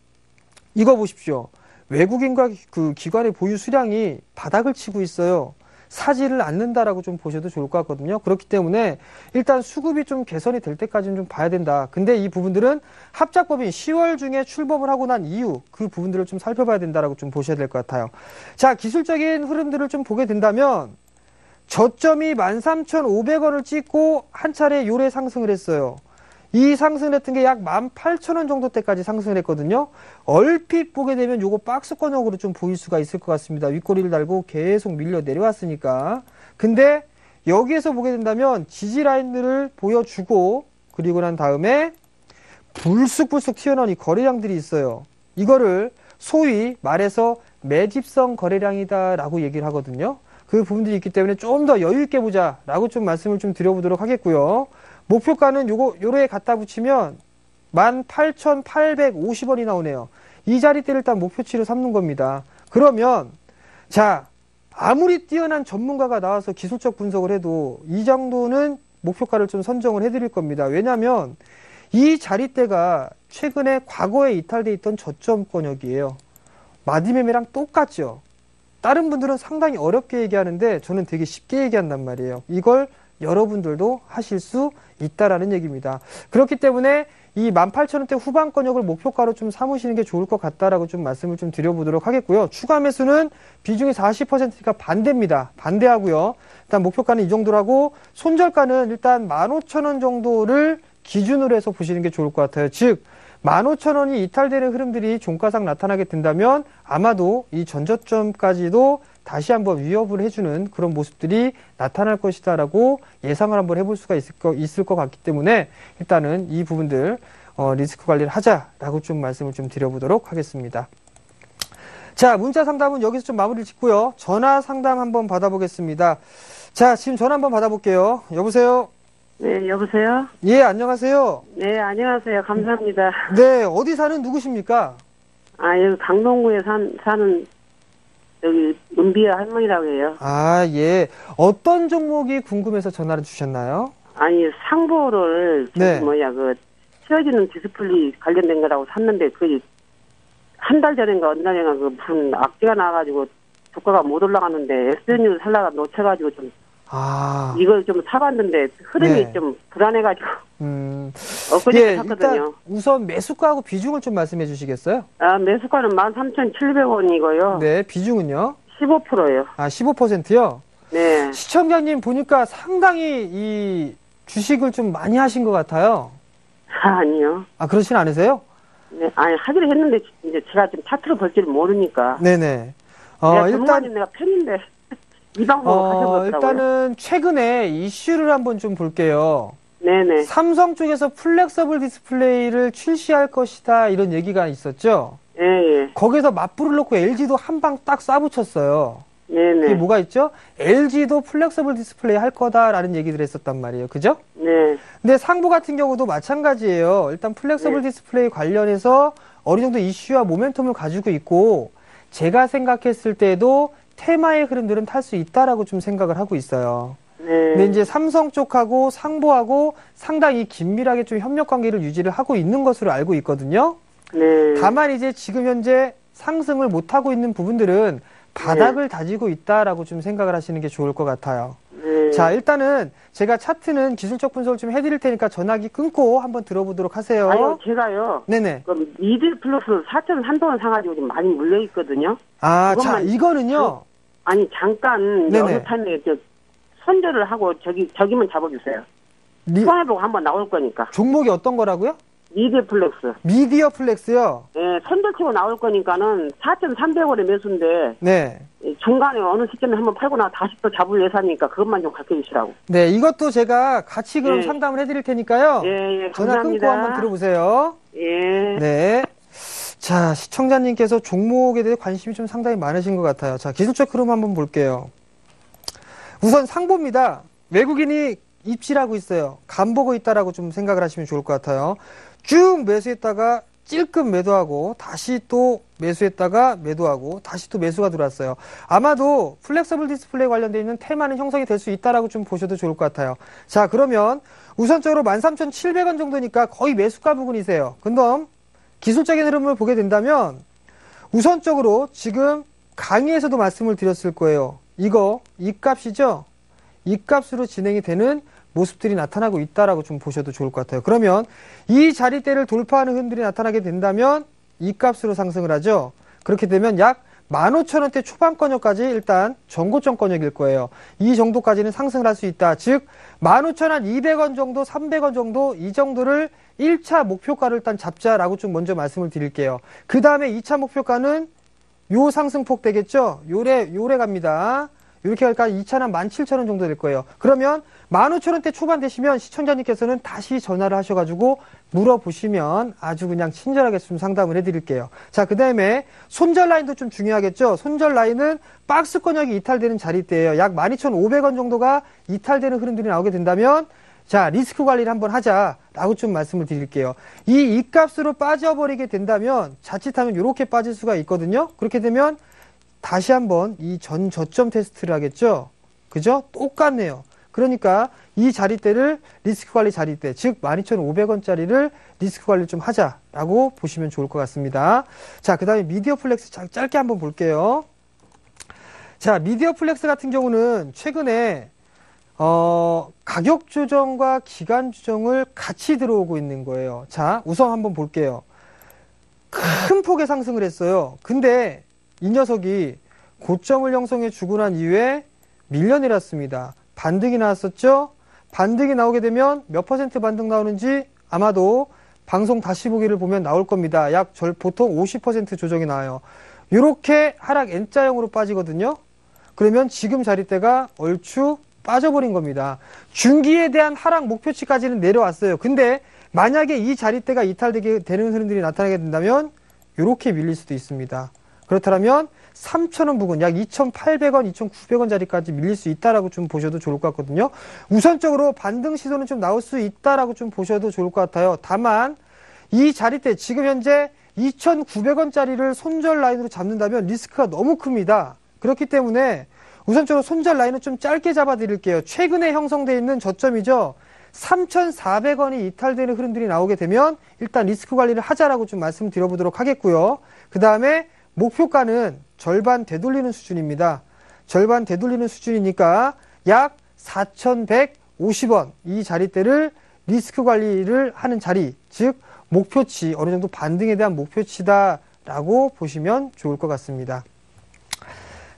이거 보십시오. 외국인과 그 기관의 보유 수량이 바닥을 치고 있어요. 사지를 않는다라고 좀 보셔도 좋을 것 같거든요. 그렇기 때문에 일단 수급이 좀 개선이 될 때까지는 좀 봐야 된다. 근데 이 부분들은 합작법인 10월 중에 출범을 하고 난 이후 그 부분들을 좀 살펴봐야 된다라고 좀 보셔야 될 것 같아요. 자, 기술적인 흐름들을 좀 보게 된다면 저점이 13,500원을 찍고 한 차례 요래 상승을 했어요. 이 상승을 했던 게 약 18,000원 정도 때까지 상승을 했거든요. 얼핏 보게 되면 요거 박스권역으로 좀 보일 수가 있을 것 같습니다. 윗꼬리를 달고 계속 밀려 내려왔으니까. 근데 여기에서 보게 된다면 지지 라인들을 보여주고 그리고 난 다음에 불쑥불쑥 튀어나온 이 거래량들이 있어요. 이거를 소위 말해서 매집성 거래량이다라고 얘기를 하거든요. 그 부분들이 있기 때문에 좀 더 여유 있게 보자라고 좀 말씀을 좀 드려보도록 하겠고요. 목표가는 요거 요로에 갖다 붙이면 18,850원이 나오네요. 이 자리대를 일단 목표치로 삼는 겁니다. 그러면 자 아무리 뛰어난 전문가가 나와서 기술적 분석을 해도 이 정도는 목표가를 좀 선정을 해드릴 겁니다. 왜냐하면 이 자리대가 최근에 과거에 이탈돼 있던 저점 권역이에요. 마디매매랑 똑같죠. 다른 분들은 상당히 어렵게 얘기하는데 저는 되게 쉽게 얘기한단 말이에요. 이걸 여러분들도 하실 수 있다라는 얘기입니다. 그렇기 때문에 이 18,000원대 후반권역을 목표가로 좀 삼으시는 게 좋을 것 같다라고 좀 말씀을 좀 드려보도록 하겠고요. 추가 매수는 비중이 40%니까 반대입니다. 반대하고요. 일단 목표가는 이 정도라고 손절가는 일단 15,000원 정도를 기준으로 해서 보시는 게 좋을 것 같아요. 즉 15,000원이 이탈되는 흐름들이 종가상 나타나게 된다면 아마도 이 전저점까지도 다시 한번 위협을 해주는 그런 모습들이 나타날 것이다라고 예상을 한번 해볼 수가 있을 거 있을 것 같기 때문에 일단은 이 부분들 어, 리스크 관리를 하자라고 좀 말씀을 좀 드려보도록 하겠습니다. 자, 문자 상담은 여기서 좀 마무리를 짓고요. 전화 상담 한번 받아보겠습니다. 자, 지금 전화 한번 받아볼게요. 여보세요? 네, 여보세요? 예, 안녕하세요. 네, 안녕하세요. 감사합니다. 네, 어디 사는 누구십니까? 아, 여기 강동구에 산, 사는 여기 은비야 할머니라고 해요. 아, 예. 어떤 종목이 궁금해서 전화를 주셨나요? 아니 상보를 저기 네. 뭐야 그 휘어지는 디스플레이 관련된 거라고 샀는데 그 한 달 전인가 어느 날인가 그 무슨 악재가 나와가지고 주가가 못 올라가는데 SNU 살라다가 놓쳐가지고 좀 아, 이걸 좀 사봤는데 흐름이 네. 좀 불안해가지고 음. 엊그제 예, 샀거든요. 우선 매수가하고 비중을 좀 말씀해 주시겠어요? 아 매수가는 13,700원이고요. 네, 비중은요? 15%예요. 아, 15%요? 네. 시청자님 보니까 상당히 이 주식을 좀 많이 하신 것 같아요. 아, 아니요. 아, 그렇진 않으세요? 네, 아니 하기로 했는데 이제 제가 좀 차트를 볼 줄 모르니까. 네네. 어, 일단, 일단 내가 팬인데 이 방법을 어, 가져보더라고요. 일단은 최근에 이슈를 한번 좀 볼게요. 네네. 삼성 쪽에서 flexible 디스플레이를 출시할 것이다 이런 얘기가 있었죠. 예, 예. 거기서 맞불을 놓고 LG도 한 방 딱 쏴붙였어요. 네네. 뭐가 있죠? LG도 flexible 디스플레이 할 거다라는 얘기를 했었단 말이에요. 그죠? 네. 근데 상보 같은 경우도 마찬가지예요. 일단 flexible 네. 디스플레이 관련해서 어느 정도 이슈와 모멘텀을 가지고 있고 제가 생각했을 때도 테마의 흐름들은 탈 수 있다라고 좀 생각을 하고 있어요. 네. 근데 이제 삼성 쪽하고 상보하고 상당히 긴밀하게 좀 협력 관계를 유지를 하고 있는 것으로 알고 있거든요. 네. 다만 이제 지금 현재 상승을 못 하고 있는 부분들은 바닥을 다지고 있다라고 좀 생각을 하시는 게 좋을 것 같아요. 네. 자, 일단은 제가 차트는 기술적 분석을 좀 해드릴 테니까 전화기 끊고 한번 들어보도록 하세요. 아니요, 제가요. 네네. 그 미들 플러스 4.3동원 사가지고 좀 많이 물려 있거든요. 아, 자, 이거는요. 아니 잠깐 네네. 어느 타임에 저 손절을 하고 저기 저기만 잡아주세요. 리- 손해보고 한번 나올 거니까. 종목이 어떤 거라고요? 미들 플렉스. 미디어 플렉스요. 예, 손절치고 나올 거니까는 4,300원에 매수인데 네. 이 중간에 어느 시점에 한번 팔고 나 다시 또 잡을 예산이니까 그것만 좀 가르쳐 주시라고. 네, 이것도 제가 같이 그럼 예. 상담을 해드릴 테니까요. 예, 예, 전화 감사합니다. 끊고 한번 들어보세요. 예. 네. 자, 시청자님께서 종목에 대해 관심이 좀 상당히 많으신 것 같아요. 자, 기술적 흐름 한번 볼게요. 우선 상보입니다. 외국인이 입질하고 있어요. 간 보고 있다라고 좀 생각을 하시면 좋을 것 같아요. 쭉 매수했다가 찔끔 매도하고 다시 또 매수했다가 매도하고 다시 또 매수가 들어왔어요. 아마도 flexible 디스플레이 관련되어 있는 테마는 형성이 될 수 있다라고 좀 보셔도 좋을 것 같아요. 자, 그러면 우선적으로 13,700원 정도니까 거의 매수가 부분이세요. 근데 기술적인 흐름을 보게 된다면 우선적으로 지금 강의에서도 말씀을 드렸을 거예요. 이거 이 값이죠. 이 값으로 진행이 되는 모습들이 나타나고 있다라고 좀 보셔도 좋을 것 같아요. 그러면 이 자리대를 돌파하는 흐름들이 나타나게 된다면 이 값으로 상승을 하죠. 그렇게 되면 약 15,000원대 초반권역까지 일단 전고점권역일 거예요. 이 정도까지는 상승을 할 수 있다. 즉 15,200원 정도, 300원 정도 이 정도를 1차 목표가를 일단 잡자라고 좀 먼저 말씀을 드릴게요. 그 다음에 2차 목표가는 요 상승폭 되겠죠? 요래, 요래 갑니다. 이렇게 할까 2차는 17,000원 정도 될 거예요. 그러면 15,000원대 초반 되시면 시청자님께서는 다시 전화를 하셔가지고 물어보시면 아주 그냥 친절하게 좀 상담을 해드릴게요. 자, 그 다음에 손절 라인도 좀 중요하겠죠? 손절 라인은 박스 권역이 이탈되는 자리대예요. 약 12,500원 정도가 이탈되는 흐름들이 나오게 된다면 자, 리스크 관리를 한번 하자라고 좀 말씀을 드릴게요. 이 이값으로 빠져버리게 된다면 자칫하면 이렇게 빠질 수가 있거든요. 그렇게 되면 다시 한번 이 전 저점 테스트를 하겠죠. 그죠? 똑같네요. 그러니까 이 자리대를 리스크 관리 자리대, 즉 12,500원짜리를 리스크 관리 좀 하자라고 보시면 좋을 것 같습니다. 자, 그 다음에 미디어 플렉스 자- 짧게 한번 볼게요. 자, 미디어 플렉스 같은 경우는 최근에 어, 가격 조정과 기간 조정을 같이 들어오고 있는 거예요. 자, 우선 한번 볼게요. 큰 폭의 상승을 했어요. 근데 이 녀석이 고점을 형성해 주고 난 이후에 밀려내렸습니다. 반등이 나왔었죠? 반등이 나오게 되면 몇 퍼센트 반등 나오는지 아마도 방송 다시 보기를 보면 나올 겁니다. 약 절, 보통 50% 조정이 나와요. 이렇게 하락 N자형으로 빠지거든요. 그러면 지금 자리대가 얼추 빠져버린 겁니다. 중기에 대한 하락 목표치까지는 내려왔어요. 근데 만약에 이 자리대가 이탈되게 되는 흐름들이 나타나게 된다면 이렇게 밀릴 수도 있습니다. 그렇다면 3,000원 부근, 약 2,800원, 2,900원 자리까지 밀릴 수 있다라고 좀 보셔도 좋을 것 같거든요. 우선적으로 반등 시도는 좀 나올 수 있다라고 좀 보셔도 좋을 것 같아요. 다만 이 자리대 지금 현재 2,900원짜리를 손절 라인으로 잡는다면 리스크가 너무 큽니다. 그렇기 때문에 우선적으로 손절 라인은 좀 짧게 잡아 드릴게요. 최근에 형성되어 있는 저점이죠. 3,400원이 이탈되는 흐름들이 나오게 되면 일단 리스크 관리를 하자라고 좀 말씀드려보도록 하겠고요. 그 다음에 목표가는 절반 되돌리는 수준입니다. 절반 되돌리는 수준이니까 약 4,150원 이 자리대를 리스크 관리를 하는 자리, 즉 목표치 어느 정도 반등에 대한 목표치다라고 보시면 좋을 것 같습니다.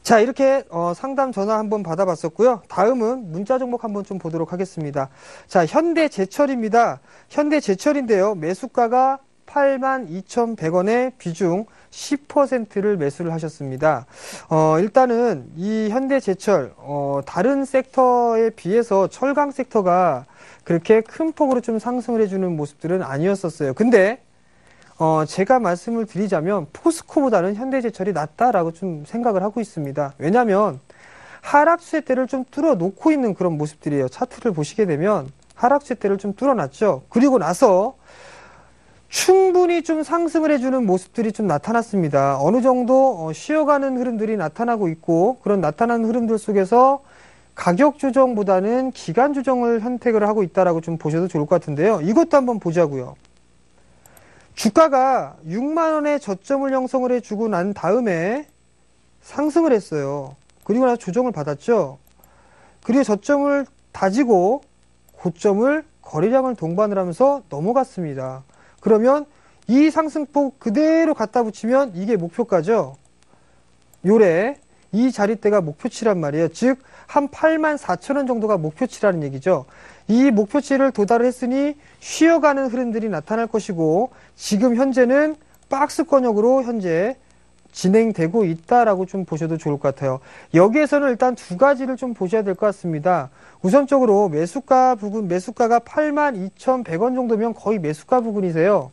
자 이렇게 어, 상담 전화 한번 받아봤었고요. 다음은 문자 종목 한번 좀 보도록 하겠습니다. 자 현대제철입니다. 현대제철인데요. 매수가가 82,100원에 비중 10%를 매수를 하셨습니다. 어, 일단은 이 현대제철 어, 다른 섹터에 비해서 철강 섹터가 그렇게 큰 폭으로 좀 상승을 해주는 모습들은 아니었었어요. 근데 어, 제가 말씀을 드리자면 포스코보다는 현대제철이 낫다라고 좀 생각을 하고 있습니다. 왜냐하면 하락 추세대를 좀 뚫어 놓고 있는 그런 모습들이에요. 차트를 보시게 되면 하락 추세대를 좀 뚫어놨죠. 그리고 나서 충분히 좀 상승을 해주는 모습들이 좀 나타났습니다. 어느 정도 어, 쉬어가는 흐름들이 나타나고 있고 그런 나타나는 흐름들 속에서 가격 조정보다는 기간 조정을 선택을 하고 있다라고 좀 보셔도 좋을 것 같은데요. 이것도 한번 보자고요. 주가가 6만 원의 저점을 형성을 해주고 난 다음에 상승을 했어요. 그리고 나서 조정을 받았죠. 그리고 저점을 다지고 고점을 거래량을 동반을 하면서 넘어갔습니다. 그러면 이 상승폭 그대로 갖다 붙이면 이게 목표가죠. 요래 이 자리대가 목표치란 말이에요. 즉, 한 8만 4천 원 정도가 목표치라는 얘기죠. 이 목표치를 도달을 했으니 쉬어가는 흐름들이 나타날 것이고, 지금 현재는 박스권역으로 현재 진행되고 있다라고 좀 보셔도 좋을 것 같아요. 여기에서는 일단 두 가지를 좀 보셔야 될 것 같습니다. 우선적으로 매수가 부분, 매수가가 82,100원 정도면 거의 매수가 부분이세요.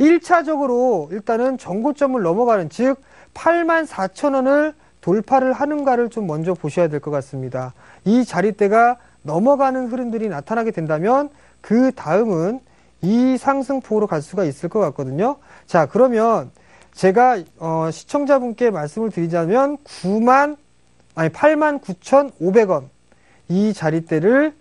1차적으로 일단은 정고점을 넘어가는, 즉, 84,000원을 돌파를 하는가를 좀 먼저 보셔야 될 것 같습니다. 이 자리대가 넘어가는 흐름들이 나타나게 된다면 그 다음은 이 상승폭으로 갈 수가 있을 것 같거든요. 자, 그러면 제가 어, 시청자분께 말씀을 드리자면 9만 아니 8만 9,500원 이 자리대를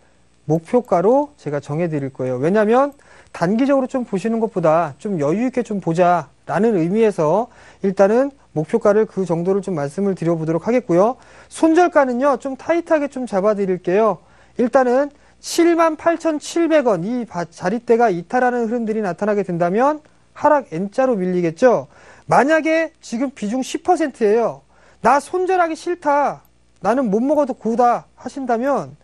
목표가로 제가 정해 드릴 거예요. 왜냐하면 단기적으로 좀 보시는 것보다 좀 여유 있게 좀 보자라는 의미에서 일단은 목표가를 그 정도를 좀 말씀을 드려보도록 하겠고요. 손절가는요, 좀 타이트하게 좀 잡아드릴게요. 일단은 78,700원 이 자리대가 이탈하는 흐름들이 나타나게 된다면 하락 N자로 밀리겠죠. 만약에 지금 비중 10%예요. 나 손절하기 싫다. 나는 못 먹어도 고다 하신다면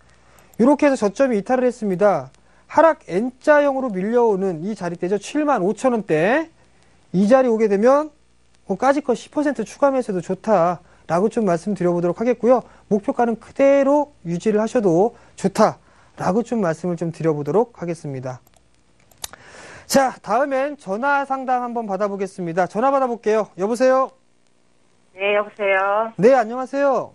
이렇게 해서 저점이 이탈을 했습니다. 하락 N자형으로 밀려오는 이 자리대죠. 7만 5천 원대. 이 자리 오게 되면 까지껏 10% 추가 매수도 좋다 라고 좀 말씀드려보도록 하겠고요. 목표가는 그대로 유지를 하셔도 좋다 라고 좀 말씀을 좀 드려보도록 하겠습니다. 자, 다음엔 전화 상담 한번 받아보겠습니다. 전화 받아볼게요. 여보세요? 네, 여보세요. 네, 안녕하세요.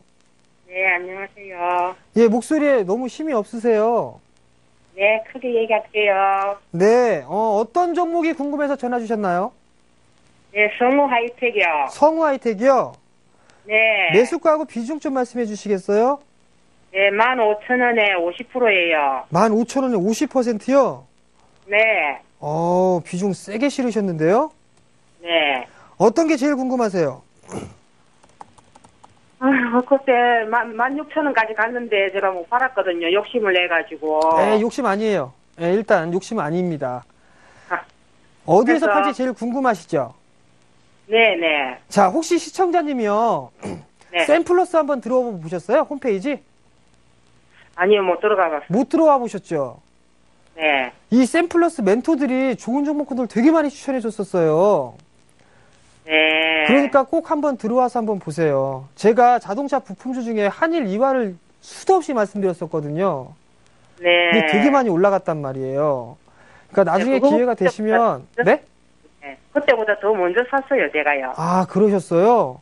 네, 안녕하세요. 예, 목소리에 너무 힘이 없으세요. 네, 크게 얘기할게요. 네, 어, 어떤 종목이 궁금해서 전화 주셨나요? 네, 성우 하이텍이요. 성우 하이텍이요? 네. 매수가하고 비중 좀 말씀해 주시겠어요? 네, 15,000원에 50%예요. 15,000원에 50%요? 네. 어, 비중 세게 실으셨는데요? 네. 어떤 게 제일 궁금하세요? 아, 그때 16,000원까지 갔는데 제가 못 팔았거든요. 욕심을 내가지고. 에 욕심 아니에요. 에, 일단 욕심 아닙니다. 아, 어디에서 그래서- 팔지 제일 궁금하시죠? 네네. 자, 혹시 시청자님이요. 네. 샘플러스 한번 들어와 보셨어요? 홈페이지? 아니요, 못 들어가 봤어요. 못 들어와 보셨죠? 네. 이 샘플러스 멘토들이 좋은 종목들 되게 많이 추천해 줬었어요. 네. 그러니까 꼭 한번 들어와서 한번 보세요. 제가 자동차 부품주 중에 한일 이화를 수도 없이 말씀드렸었거든요. 네. 근데 되게 많이 올라갔단 말이에요. 그러니까 나중에 네, 기회가 되시면 네? 네. 그때보다 더 먼저 샀어요, 제가요. 아, 그러셨어요?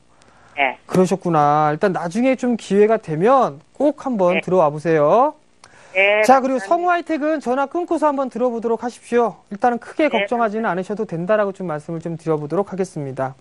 네. 그러셨구나. 일단 나중에 좀 기회가 되면 꼭 한번 네. 들어와 보세요. 네. 자, 그리고. 성우 하이텍은 전화 끊고서 한번 들어보도록 하십시오. 일단은 크게 네. 걱정하지는 않으셔도 된다라고 좀 말씀을 좀 드려보도록 하겠습니다.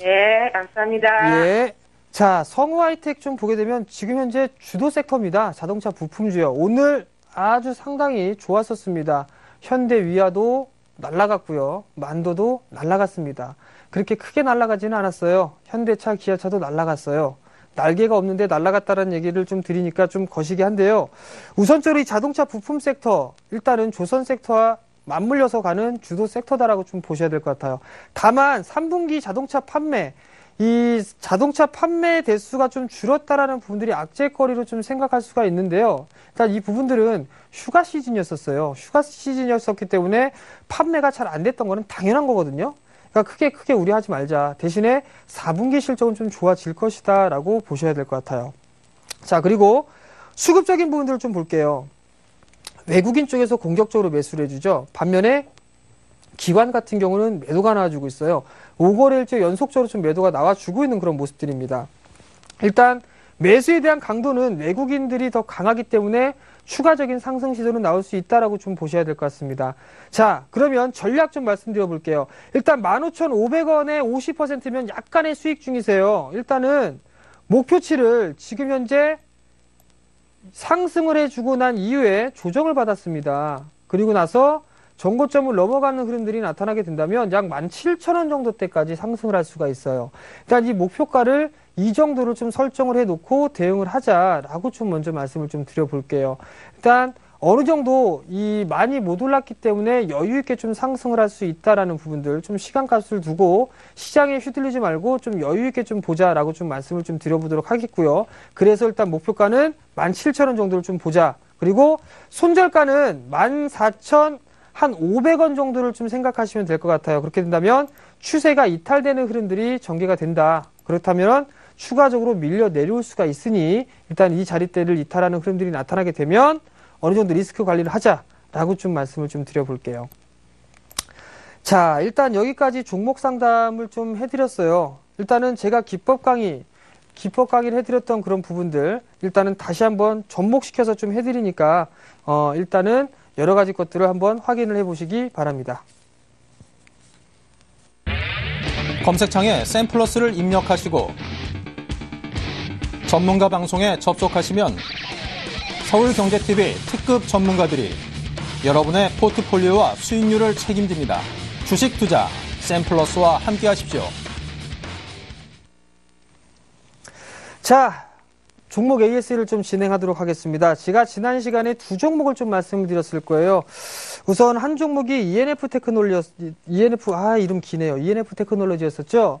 네, 감사합니다. 예. 자, 성우 하이텍 좀 보게 되면 지금 현재 주도 섹터입니다. 자동차 부품주요. 오늘 아주 상당히 좋았었습니다. 현대 위아도 날라갔고요. 만도도 날라갔습니다. 그렇게 크게 날아가지는 않았어요. 현대차, 기아차도 날아갔어요. 날개가 없는데 날아갔다는 얘기를 좀 드리니까 좀 거시기 한데요. 우선적으로 이 자동차 부품 섹터, 일단은 조선 섹터와 맞물려서 가는 주도 섹터다라고 좀 보셔야 될 것 같아요. 다만 3분기 자동차 판매, 이 자동차 판매 대수가 좀 줄었다라는 부분들이 악재거리로 좀 생각할 수가 있는데요. 일단 이 부분들은 휴가 시즌이었었어요. 휴가 시즌이었었기 때문에 판매가 잘 안 됐던 거는 당연한 거거든요. 그러니까 크게 크게 우려하지 말자. 대신에 4분기 실적은 좀 좋아질 것이다 라고 보셔야 될 것 같아요. 자, 그리고 수급적인 부분들을 좀 볼게요. 외국인 쪽에서 공격적으로 매수를 해주죠. 반면에 기관 같은 경우는 매도가 나와주고 있어요. 5거래일째 연속적으로 좀 매도가 나와주고 있는 그런 모습들입니다. 일단 매수에 대한 강도는 외국인들이 더 강하기 때문에 추가적인 상승 시도는 나올 수 있다라고 좀 보셔야 될 것 같습니다. 자, 그러면 전략 좀 말씀드려 볼게요. 일단 15,500원에 50%면 약간의 수익 중이세요. 일단은 목표치를 지금 현재 상승을 해주고 난 이후에 조정을 받았습니다. 그리고 나서 정고점을 넘어가는 흐름들이 나타나게 된다면 약 17,000원 정도 때까지 상승을 할 수가 있어요. 일단 이 목표가를 이 정도로 좀 설정을 해놓고 대응을 하자라고 좀 먼저 말씀을 좀 드려볼게요. 일단 어느 정도 이 많이 못 올랐기 때문에 여유 있게 좀 상승을 할 수 있다라는 부분들 좀 시간값을 두고 시장에 휘둘리지 말고 좀 여유 있게 좀 보자라고 좀 말씀을 좀 드려보도록 하겠고요. 그래서 일단 목표가는 17,000원 정도를 좀 보자. 그리고 손절가는 14,000 한 500원 정도를 좀 생각하시면 될 것 같아요. 그렇게 된다면 추세가 이탈되는 흐름들이 전개가 된다. 그렇다면 추가적으로 밀려 내려올 수가 있으니 일단 이 자리대를 이탈하는 흐름들이 나타나게 되면 어느 정도 리스크 관리를 하자라고 좀 말씀을 좀 드려볼게요. 자, 일단 여기까지 종목 상담을 좀 해드렸어요. 일단은 제가 기법 강의, 기법 강의를 해드렸던 그런 부분들 일단은 다시 한번 접목시켜서 좀 해드리니까 어, 일단은 여러 가지 것들을 한번 확인을 해보시기 바랍니다. 검색창에 샘플러스를 입력하시고 전문가 방송에 접속하시면 서울경제TV 특급 전문가들이 여러분의 포트폴리오와 수익률을 책임집니다. 주식 투자 샘플러스와 함께 하십시오. 자, 종목 AS를 좀 진행하도록 하겠습니다. 제가 지난 시간에 두 종목을 좀 말씀을 드렸을 거예요. 우선 한 종목이 ENF 테크놀로지, ENF, 아, 이름 기네요. ENF 테크놀로지였었죠.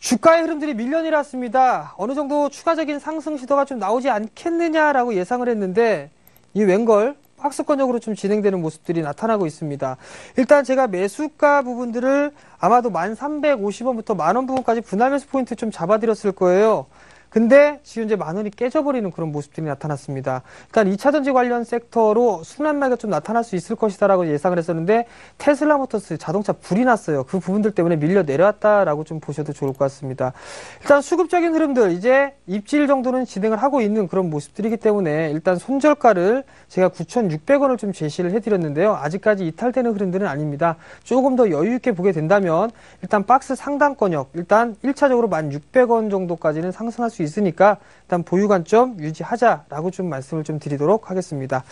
주가의 흐름들이 밀려내렸습니다. 어느 정도 추가적인 상승 시도가 좀 나오지 않겠느냐라고 예상을 했는데, 이 웬걸 박스권적으로 좀 진행되는 모습들이 나타나고 있습니다. 일단 제가 매수가 부분들을 아마도 1,350원부터 만원 부분까지 분할 매수 포인트 좀 잡아드렸을 거예요. 근데 지금 이제 만 원이 깨져버리는 그런 모습들이 나타났습니다. 일단 2차전지 관련 섹터로 순환매가 좀 나타날 수 있을 것이다라고 예상을 했었는데 테슬라 모터스 자동차 불이 났어요. 그 부분들 때문에 밀려 내려왔다라고 좀 보셔도 좋을 것 같습니다. 일단 수급적인 흐름들 이제 입질 정도는 진행을 하고 있는 그런 모습들이기 때문에 일단 손절가를 제가 9,600원을 좀 제시를 해드렸는데요. 아직까지 이탈되는 흐름들은 아닙니다. 조금 더 여유 있게 보게 된다면 일단 박스 상단권역 일단 1차적으로 1,600원 정도까지는 상승할 수 있으니까 일단 보유 관점 유지하자라고 좀 말씀을 좀 드리도록 하겠습니다.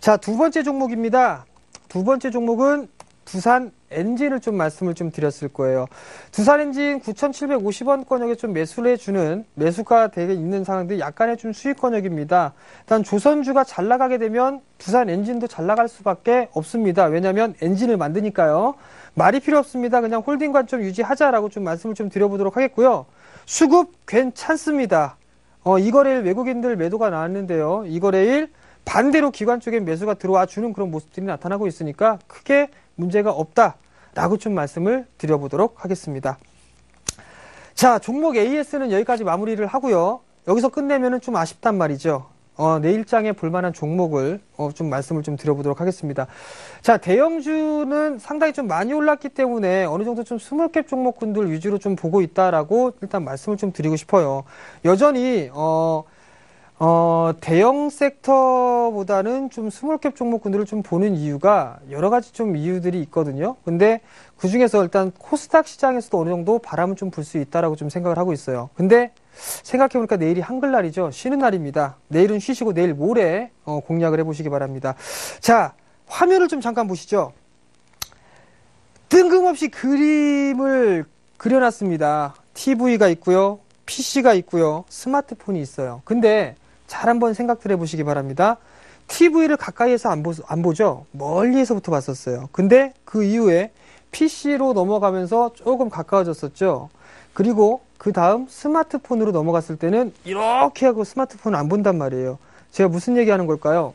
자, 두 번째 종목입니다. 두 번째 종목은 두산 엔진을 좀 말씀을 좀 드렸을 거예요. 두산 엔진 9,750원 권역에 좀 매수를 해주는 매수가 되게 있는 상황들 약간의 좀 수익 권역입니다. 일단 조선주가 잘 나가게 되면 두산 엔진도 잘 나갈 수밖에 없습니다. 왜냐하면 엔진을 만드니까요. 말이 필요 없습니다. 그냥 홀딩 관점 유지하자라고 좀 말씀을 좀 드려보도록 하겠고요. 수급 괜찮습니다. 어, 이 거래일 외국인들 매도가 나왔는데요. 이 거래일 반대로 기관 쪽에 매수가 들어와 주는 그런 모습들이 나타나고 있으니까 크게 문제가 없다라고 좀 말씀을 드려보도록 하겠습니다. 자, 종목 AS는 여기까지 마무리를 하고요. 여기서 끝내면은 좀 아쉽단 말이죠. 어, 내 일장에 볼만한 종목을 어, 좀 말씀을 좀 드려보도록 하겠습니다. 자, 대형주는 상당히 좀 많이 올랐기 때문에 어느 정도 좀 small cap 종목군들 위주로 좀 보고 있다라고 일단 말씀을 좀 드리고 싶어요. 여전히 어, 어, 대형 섹터보다는 좀 small cap 종목군들을 좀 보는 이유가 여러 가지 좀 이유들이 있거든요. 근데 그 중에서 일단 코스닥 시장에서도 어느 정도 바람은 좀 불 수 있다라고 좀 생각을 하고 있어요. 근데 생각해보니까 내일이 한글날이죠. 쉬는 날입니다. 내일은 쉬시고 내일 모레 어, 공략을 해보시기 바랍니다. 자, 화면을 좀 잠깐 보시죠. 뜬금없이 그림을 그려놨습니다. TV가 있고요. PC가 있고요. 스마트폰이 있어요. 근데 잘 한번 생각들 해 보시기 바랍니다. TV를 가까이에서 안, 보, 안 보죠? 멀리에서부터 봤었어요. 근데 그 이후에 PC로 넘어가면서 조금 가까워졌었죠. 그리고 그 다음 스마트폰으로 넘어갔을 때는 이렇게 하고 스마트폰을 안 본단 말이에요. 제가 무슨 얘기하는 걸까요?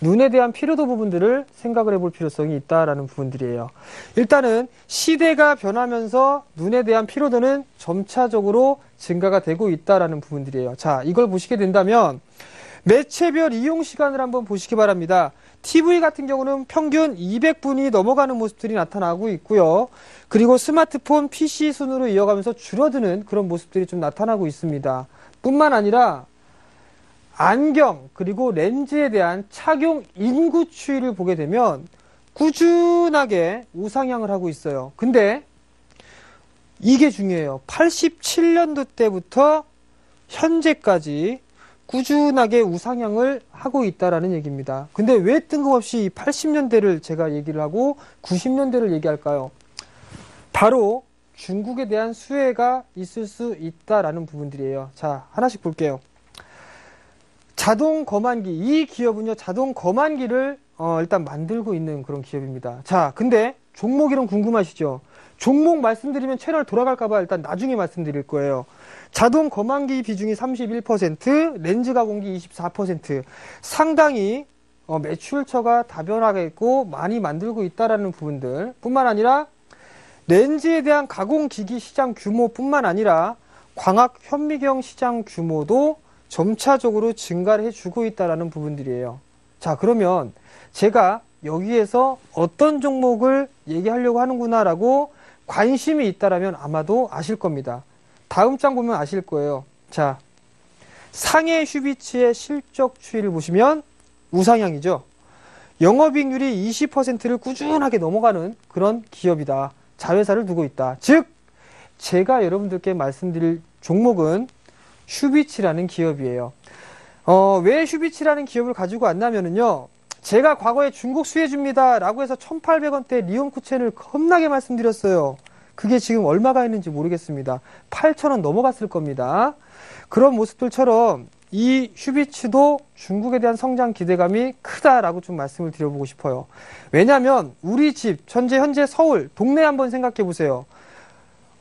눈에 대한 피로도 부분들을 생각을 해볼 필요성이 있다라는 부분들이에요. 일단은 시대가 변하면서 눈에 대한 피로도는 점차적으로 증가가 되고 있다라는 부분들이에요. 자, 이걸 보시게 된다면 매체별 이용 시간을 한번 보시기 바랍니다. TV 같은 경우는 평균 200분이 넘어가는 모습들이 나타나고 있고요. 그리고 스마트폰, PC 순으로 이어가면서 줄어드는 그런 모습들이 좀 나타나고 있습니다. 뿐만 아니라 안경 그리고 렌즈에 대한 착용 인구 추이를 보게 되면 꾸준하게 우상향을 하고 있어요. 근데 이게 중요해요. 87년도 때부터 현재까지 꾸준하게 우상향을 하고 있다라는 얘기입니다. 근데 왜 뜬금없이 80년대를 제가 얘기를 하고 90년대를 얘기할까요? 바로 중국에 대한 수혜가 있을 수 있다라는 부분들이에요. 자, 하나씩 볼게요. 자동 거만기 이 기업은요 자동 거만기를 어, 일단 만들고 있는 그런 기업입니다. 자, 근데 종목 이름 궁금하시죠? 종목 말씀드리면 채널 돌아갈까봐 일단 나중에 말씀드릴 거예요. 자동 거만기 비중이 31%, 렌즈 가공기 24%, 상당히 어, 매출처가 다변화가 있고 많이 만들고 있다라는 부분들 뿐만 아니라 렌즈에 대한 가공기기 시장 규모뿐만 아니라 광학 현미경 시장 규모도 점차적으로 증가를 해주고 있다라는 부분들이에요. 자, 그러면 제가 여기에서 어떤 종목을 얘기하려고 하는구나라고 관심이 있다라면 아마도 아실 겁니다. 다음 장 보면 아실 거예요. 자, 상해 슈비츠의 실적 추이를 보시면 우상향이죠. 영업이익률이 20%를 꾸준하게 넘어가는 그런 기업이다. 자회사를 두고 있다. 즉, 제가 여러분들께 말씀드릴 종목은 슈비츠라는 기업이에요. 어, 왜 슈비츠라는 기업을 가지고 왔냐면은요. 제가 과거에 중국 수혜줍니다. 라고 해서 1,800원대 리온 쿠첸을 겁나게 말씀드렸어요. 그게 지금 얼마가 있는지 모르겠습니다. 8,000원 넘어갔을 겁니다. 그런 모습들처럼 이 슈비츠도 중국에 대한 성장 기대감이 크다라고 좀 말씀을 드려보고 싶어요. 왜냐하면 우리 집, 현재 현재 서울, 동네 한번 생각해 보세요.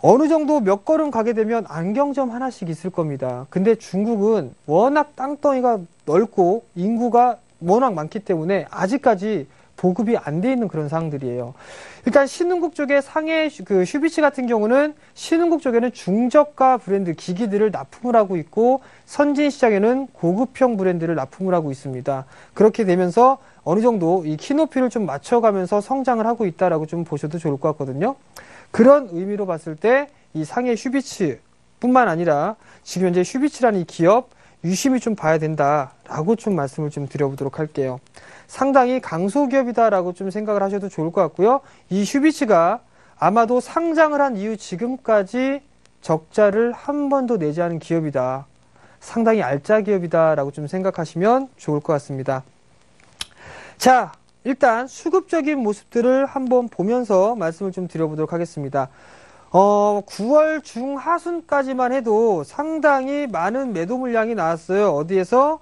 어느 정도 몇 걸음 가게 되면 안경점 하나씩 있을 겁니다. 근데 중국은 워낙 땅덩이가 넓고 인구가 워낙 많기 때문에 아직까지 보급이 안 돼 있는 그런 상황들이에요. 일단 신흥국 쪽에 상해 그 슈비치 같은 경우는 신흥국 쪽에는 중저가 브랜드 기기들을 납품을 하고 있고 선진 시장에는 고급형 브랜드를 납품을 하고 있습니다. 그렇게 되면서 어느 정도 이 키높이를 좀 맞춰가면서 성장을 하고 있다라고 좀 보셔도 좋을 것 같거든요. 그런 의미로 봤을 때 이 상해 슈비츠 뿐만 아니라 지금 현재 슈비츠라는 이 기업 유심히 좀 봐야 된다라고 좀 말씀을 좀 드려보도록 할게요. 상당히 강소 기업이다라고 좀 생각을 하셔도 좋을 것 같고요. 이 슈비츠가 아마도 상장을 한 이후 지금까지 적자를 한 번도 내지 않은 기업이다. 상당히 알짜 기업이다라고 좀 생각하시면 좋을 것 같습니다. 자, 일단 수급적인 모습들을 한번 보면서 말씀을 좀 드려보도록 하겠습니다. 어, 9월 중하순까지만 해도 상당히 많은 매도 물량이 나왔어요. 어디에서?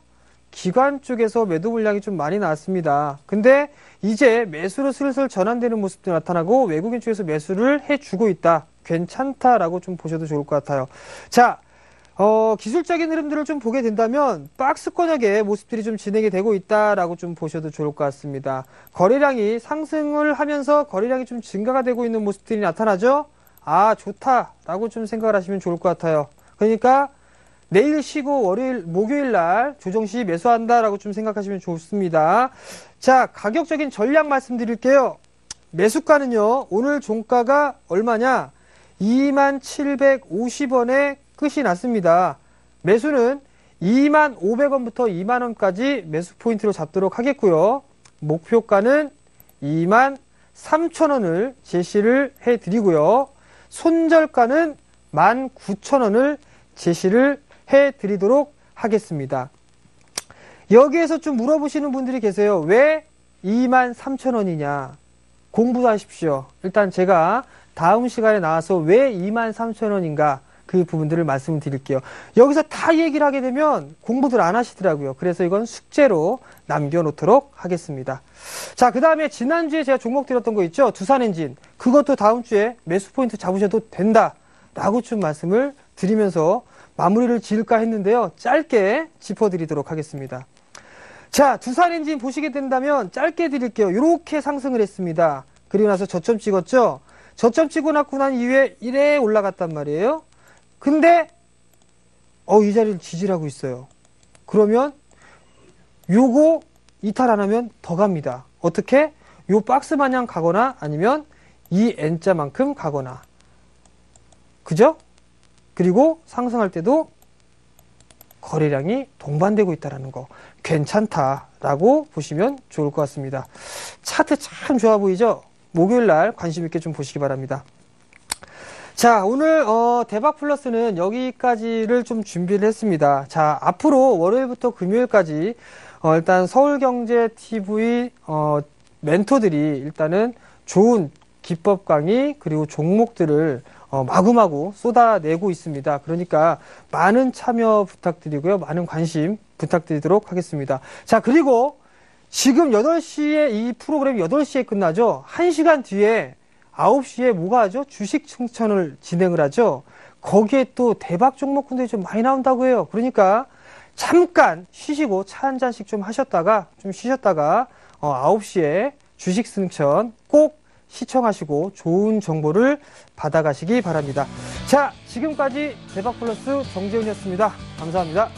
기관 쪽에서 매도 물량이 좀 많이 나왔습니다. 근데 이제 매수로 슬슬 전환되는 모습도 나타나고 외국인 쪽에서 매수를 해주고 있다. 괜찮다라고 좀 보셔도 좋을 것 같아요. 자, 어, 기술적인 흐름들을 좀 보게 된다면 박스권역의 모습들이 좀 진행이 되고 있다라고 좀 보셔도 좋을 것 같습니다. 거래량이 상승을 하면서 거래량이 좀 증가가 되고 있는 모습들이 나타나죠. 아, 좋다라고 좀 생각을 하시면 좋을 것 같아요. 그러니까 내일 쉬고 월요일, 목요일 날 조정 시 매수한다라고 좀 생각하시면 좋습니다. 자, 가격적인 전략 말씀드릴게요. 매수가는요, 오늘 종가가 얼마냐? 2750원에 끝이 났습니다. 매수는 2만 500원부터 2만 원까지 매수 포인트로 잡도록 하겠고요. 목표가는 2만 3천 원을 제시를 해 드리고요. 손절가는 1만 9천 원을 제시를 해 드리도록 하겠습니다. 여기에서 좀 물어보시는 분들이 계세요. 왜 2만 3천 원이냐? 공부도 하십시오. 일단 제가 다음 시간에 나와서 왜 2만 3천 원인가 그 부분들을 말씀을 드릴게요. 여기서 다 얘기를 하게 되면 공부들 안 하시더라고요. 그래서 이건 숙제로 남겨놓도록 하겠습니다. 자, 그 다음에 지난주에 제가 종목 드렸던 거 있죠? 두산 엔진. 그것도 다음 주에 매수 포인트 잡으셔도 된다. 라고 좀 말씀을 드리면서 마무리를 지을까 했는데요. 짧게 짚어드리도록 하겠습니다. 자, 두산 엔진 보시게 된다면 짧게 드릴게요. 이렇게 상승을 했습니다. 그리고 나서 저점 찍었죠? 저점 찍고 나고 난 이후에 이래 올라갔단 말이에요. 근데, 어, 이 자리를 지지하고 있어요. 그러면, 요거 이탈 안 하면 더 갑니다. 어떻게? 요 박스 마냥 가거나 아니면 이 N자만큼 가거나. 그죠? 그리고 상승할 때도 거래량이 동반되고 있다는 거 괜찮다라고 보시면 좋을 것 같습니다. 차트 참 좋아 보이죠? 목요일 날 관심 있게 좀 보시기 바랍니다. 자, 오늘 어, 대박 플러스는 여기까지를 좀 준비를 했습니다. 자, 앞으로 월요일부터 금요일까지 어, 일단 서울경제 TV 어, 멘토들이 일단은 좋은 기법 강의 그리고 종목들을 어, 마구마구 쏟아내고 있습니다. 그러니까 많은 참여 부탁드리고요. 많은 관심 부탁드리도록 하겠습니다. 자, 그리고 지금 8시에 이 프로그램이 8시에 끝나죠. 1시간 뒤에 9시에 뭐가 하죠? 주식 충천을 진행을 하죠. 거기에 또 대박 종목군들이 좀 많이 나온다고 해요. 그러니까 잠깐 쉬시고 차 한 잔씩 좀 하셨다가 좀 쉬셨다가 어, 9시에 주식 승천 꼭 시청하시고 좋은 정보를 받아가시기 바랍니다. 자, 지금까지 대박 플러스 정재훈이었습니다. 감사합니다.